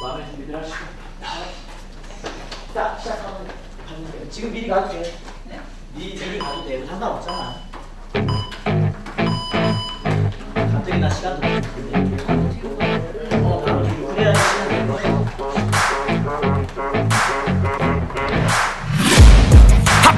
마음의 준비들 하시고. 자, 시작하면 가면 돼요. 지금 미리 가도 돼. 네. 미리, 미리 가도 돼. 상관없잖아.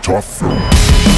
tough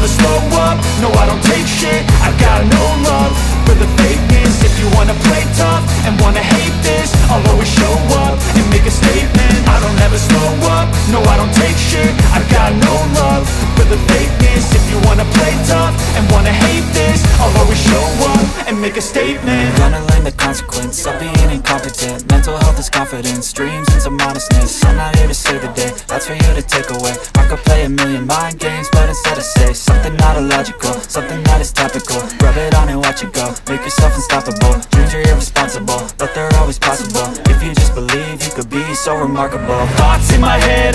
I don't ever slow up, no I don't take shit. I've got no love for the fakeness. If you wanna play tough and wanna hate this I'll always show up and make a statement. I don't ever slow up, no I don't take shit. I've got no love for the fakeness. If you wanna play tough and wanna hate this I'll always show up and make a statement. Gonna learn the consequence of being incompetent. Mental health is confidence, dreams illogical, something that is topical. Rub it on and watch it go, make yourself unstoppable. Dreams are irresponsible, but they're always possible. If you just believe, you could be so remarkable. Thoughts in my head,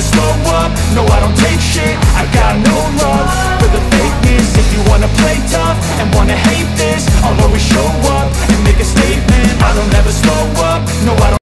never slow up.